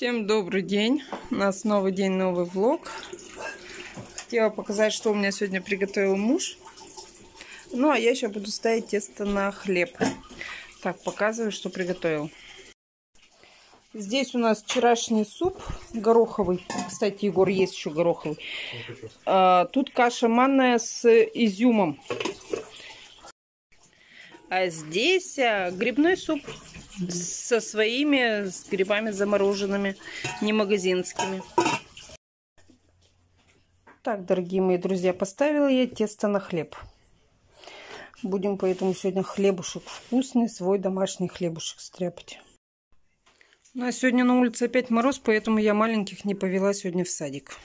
Всем добрый день. У нас новый день, новый влог. Хотела показать, что у меня сегодня приготовил муж. Ну, а я сейчас буду ставить тесто на хлеб. Так, показываю, что приготовил. Здесь у нас вчерашний суп гороховый. Кстати, Егор, есть еще гороховый. А, тут каша манная с изюмом. А здесь а, грибной суп со своими с грибами замороженными, не магазинскими. Так, дорогие мои друзья, поставила я тесто на хлеб. Будем поэтому сегодня хлебушек вкусный, свой домашний хлебушек стряпать. Ну, а сегодня на улице опять мороз, поэтому я маленьких не повела сегодня в садик.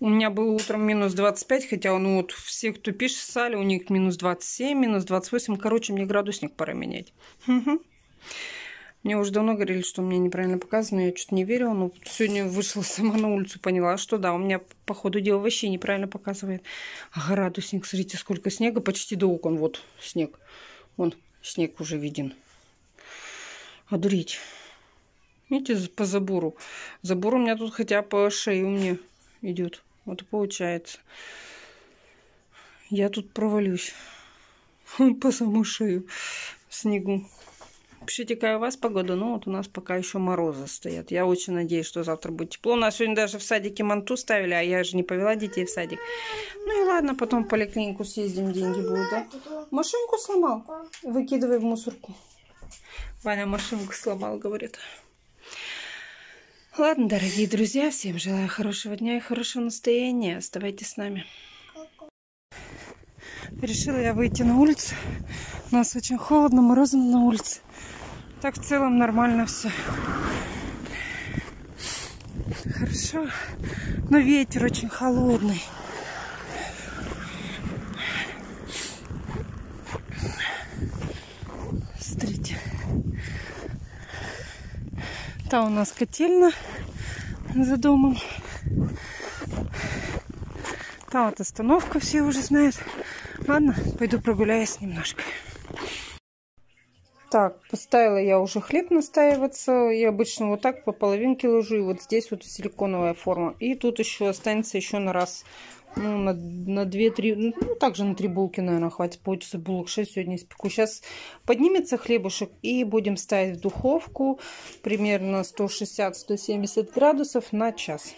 У меня было утром минус 25, хотя ну вот все, кто пишет в сале, у них минус 27, минус 28. Короче, мне градусник пора менять. Мне уже давно говорили, что у меня неправильно показано, я что-то не верила, но сегодня вышла сама на улицу, поняла, что да, у меня по ходу дела вообще неправильно показывает. А градусник, смотрите, сколько снега, почти до окон, вот снег. Вон, снег уже виден. Одурить. Видите, по забору. Забор у меня тут хотя по шее у меня идет. Вот и получается. Я тут провалюсь по саму шею снегу. Пишите, какая у вас погода. Ну, вот у нас пока еще морозы стоят. Я очень надеюсь, что завтра будет тепло. У нас сегодня даже в садике манту ставили, а я же не повела детей в садик. Ну и ладно, потом в поликлинику съездим, деньги будут, да? Машинку сломал? Выкидывай в мусорку. Ваня машинку сломал, говорит. Ладно, дорогие друзья, всем желаю хорошего дня и хорошего настроения. Оставайтесь с нами. Решила я выйти на улицу. У нас очень холодно, морозно на улице. Так в целом нормально все. Хорошо. Но ветер очень холодный. Смотрите. Там у нас котельная за домом. Там вот остановка, все уже знают. Ладно, пойду прогуляюсь немножко. Так, поставила я уже хлеб настаиваться. И обычно вот так по половинке ложу. И вот здесь вот силиконовая форма. И тут еще останется еще на раз. Ну, на, на 2-3, ну, также на 3 булки, наверное, хватит. Получится булок 6 сегодня испеку. Сейчас поднимется хлебушек и будем ставить в духовку примерно 160-170 градусов на час.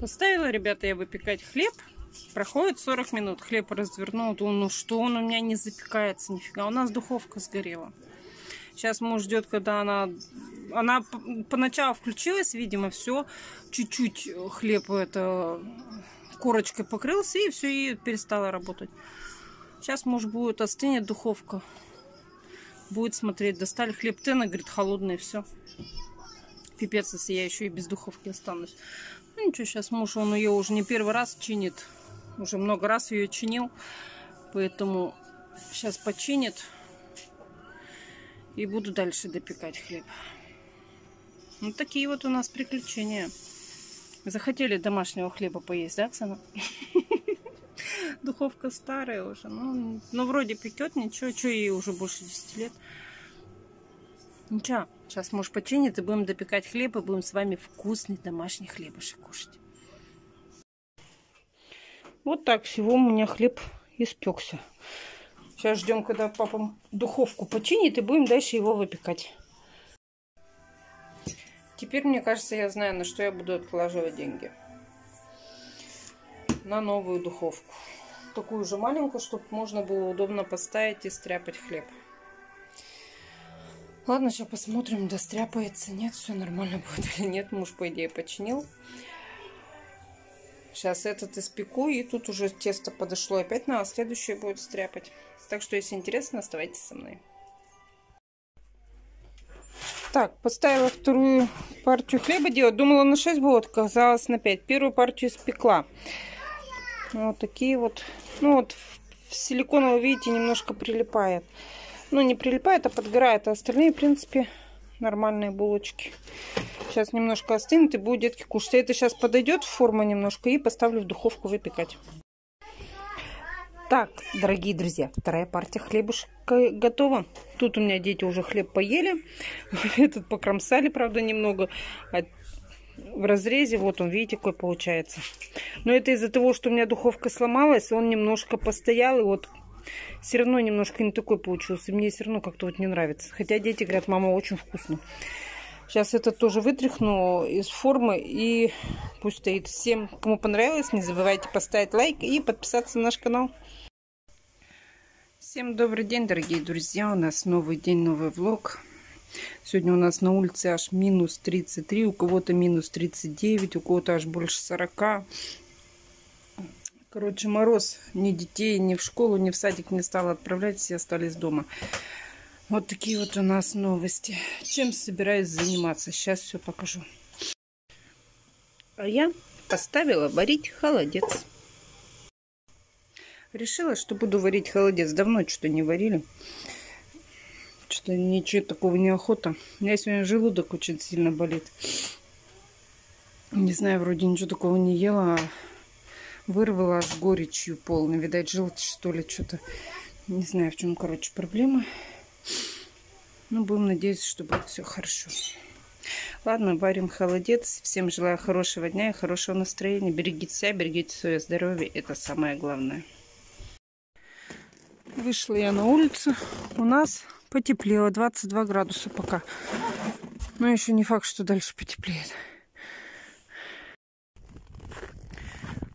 Поставила, ребята, я выпекать хлеб. Проходит 40 минут, хлеб развернул, думаю, ну что он у меня не запекается, нифига. У нас духовка сгорела. Сейчас муж ждет, когда она... Она поначалу включилась, видимо, все. Чуть-чуть хлеб это корочкой покрылся, и все, и перестала работать. Сейчас муж будет остынет духовка. Будет смотреть. Достали хлеб Тена, говорит, холодный, все. Пипец, если я еще и без духовки останусь. Ну ничего, сейчас муж, он ее уже не первый раз чинит. Уже много раз ее чинил. Поэтому сейчас починит. И буду дальше допекать хлеб. Вот такие вот у нас приключения. Захотели домашнего хлеба поесть, да, Оксана? Духовка старая уже. Ну, ну, вроде пекет, ничего. Что ей уже больше 10 лет. Ничего. Сейчас муж починит и будем допекать хлеб. И будем с вами вкусный домашний хлебушек кушать. Вот так всего у меня хлеб испекся. Сейчас ждем, когда папа духовку починит, и будем дальше его выпекать. Теперь, мне кажется, я знаю, на что я буду откладывать деньги. На новую духовку. Такую же маленькую, чтобы можно было удобно поставить и стряпать хлеб. Ладно, сейчас посмотрим, достряпается, нет, все нормально будет или нет. Муж, по идее, починил. Сейчас этот испеку, и тут уже тесто подошло опять на, а следующее будет стряпать. Так что, если интересно, оставайтесь со мной. Так, поставила вторую партию хлеба делать. Думала на 6 будет, оказалось на 5. Первую партию испекла. Вот такие вот. Ну вот в силиконовый, видите, немножко прилипает. Ну, не прилипает, а подгорает. А остальные, в принципе, нормальные булочки. Сейчас немножко остынет и будут детки кушать. Это сейчас подойдет в форму немножко и поставлю в духовку выпекать. Так, дорогие друзья, вторая партия хлебушка готова. Тут у меня дети уже хлеб поели. Этот покромсали, правда, немного. А в разрезе, вот он, видите, какой получается. Но это из-за того, что у меня духовка сломалась, он немножко постоял, и вот все равно немножко не такой получился. Мне все равно как-то вот не нравится. Хотя дети говорят, мама, очень вкусно. Сейчас это тоже вытряхну из формы и пусть стоит. Всем, кому понравилось, не забывайте поставить лайк и подписаться на наш канал. Всем добрый день, дорогие друзья. У нас новый день, новый влог. Сегодня у нас на улице аж минус 33, у кого-то минус 39, у кого-то аж больше 40. Короче, мороз. Ни детей, ни в школу, ни в садик не стал отправлять, все остались дома. Вот такие вот у нас новости. Чем собираюсь заниматься? Сейчас все покажу. А я поставила варить холодец. Решила, что буду варить холодец. Давно что-то не варили. Что-то ничего такого неохота. У меня сегодня желудок очень сильно болит. Не знаю, вроде ничего такого не ела. А вырвала с горечью полной. Видать, желчь, что ли, что-то. Не знаю, в чем, короче, проблема. Ну, будем надеяться, что будет все хорошо. Ладно, варим холодец. Всем желаю хорошего дня и хорошего настроения. Берегите себя, берегите свое здоровье. Это самое главное. Вышла я на улицу. У нас потеплело. 22 градуса пока. Но еще не факт, что дальше потеплеет.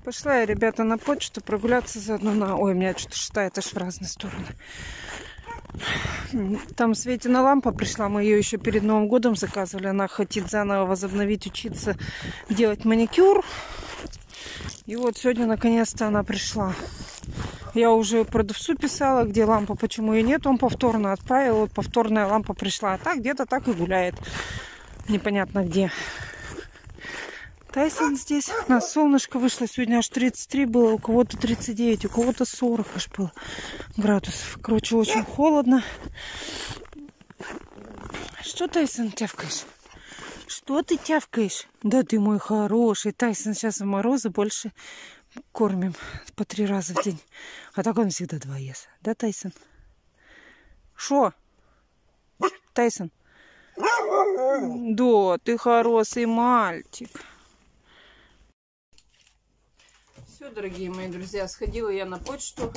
Пошла я, ребята, на почту прогуляться заодно на... Ой, меня что-то шатает аж в разные стороны. Там Светина лампа пришла, мы ее еще перед Новым годом заказывали. Она хотит заново возобновить учиться делать маникюр. И вот сегодня наконец-то она пришла. Я уже продавцу писала, где лампа, почему ее нет. Он повторно отправил, повторная лампа пришла. А так где-то так и гуляет. Непонятно где. Тайсон здесь. У нас солнышко вышло. Сегодня аж 33 было, у кого-то 39, у кого-то 40 аж было градусов. Короче, очень холодно. Что, Тайсон, тявкаешь? Что ты тявкаешь? Да ты мой хороший. Тайсон сейчас в морозы больше кормим по три раза в день. А так он всегда два ест. Да, Тайсон? Что? Тайсон? Да, ты хороший мальчик. Все, дорогие мои друзья, сходила я на почту.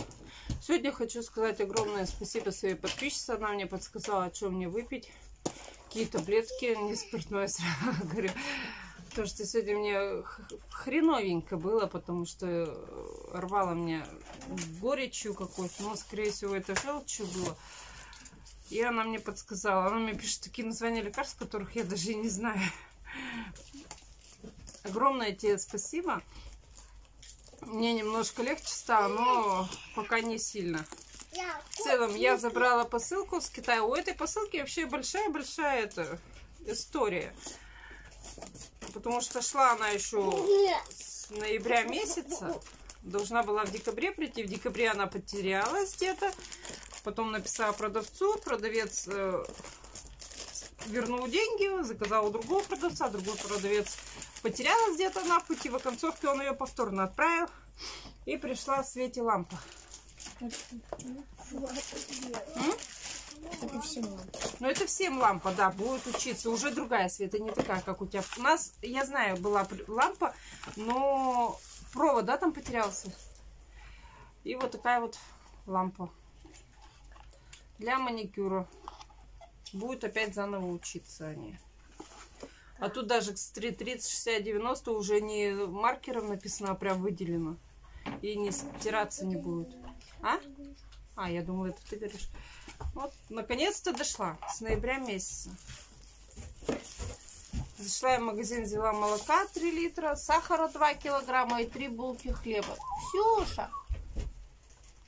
Сегодня хочу сказать огромное спасибо своей подписчице. Она мне подсказала, что мне выпить. Какие таблетки, не спиртное, сразу говорю. Потому что сегодня мне хреновенько было, потому что рвало мне горечью какой-то. Но, скорее всего, это желчью было. И она мне подсказала. Она мне пишет такие названия лекарств, которых я даже и не знаю. Огромное тебе спасибо. Мне немножко легче стало, но пока не сильно. В целом, я забрала посылку с Китая. У этой посылки вообще большая-большая история. Потому что шла она еще с ноября месяца. Должна была в декабре прийти. В декабре она потерялась где-то. Потом написала продавцу. Продавец э, вернул деньги, заказал у другого продавца. Другой продавец потерялась где-то на пути. В оконцовке он ее повторно отправил. И пришла в свете лампа. Это всем лампа. Ну, это всем лампа, да, будет учиться. Уже другая света, не такая, как у тебя. У нас, я знаю, была лампа, но провод, да, там потерялся. И вот такая вот лампа. Для маникюра. Будет опять заново учиться они. А тут даже 30, 60, 90 уже не маркером написано, а прям выделено. И не стираться не будет. А? А, я думала, это ты говоришь. Вот, наконец-то дошла. С ноября месяца. Зашла я в магазин, взяла молока 3 литра, сахара 2 килограмма и 3 булки хлеба. Ксюша!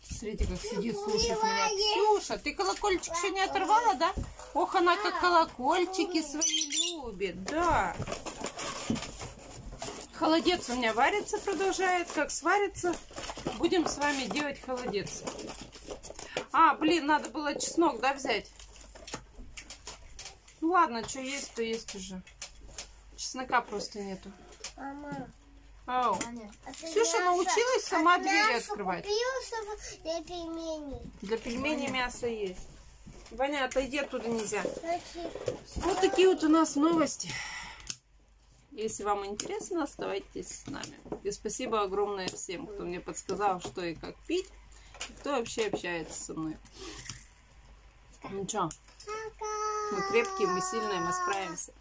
Смотрите, как сидит, слушает меня. Ксюша, ты колокольчик еще не оторвала, да? Ох, она как колокольчики свои любит, да. Холодец у меня варится, продолжает. Как сварится, будем с вами делать холодец. А, блин, надо было чеснок, да, взять? Ну ладно, что есть, то есть уже. Чеснока просто нету. Мама, Ау. А ты Ксюша научилась сама а двери открывать. купила, для пельменей? Для пельменей мясо есть. Ваня, отойди оттуда нельзя. Вот такие вот у нас новости. Если вам интересно, оставайтесь с нами. И спасибо огромное всем, кто мне подсказал, что и как пить, кто вообще общается со мной. Ну что, мы крепкие, мы сильные, мы справимся.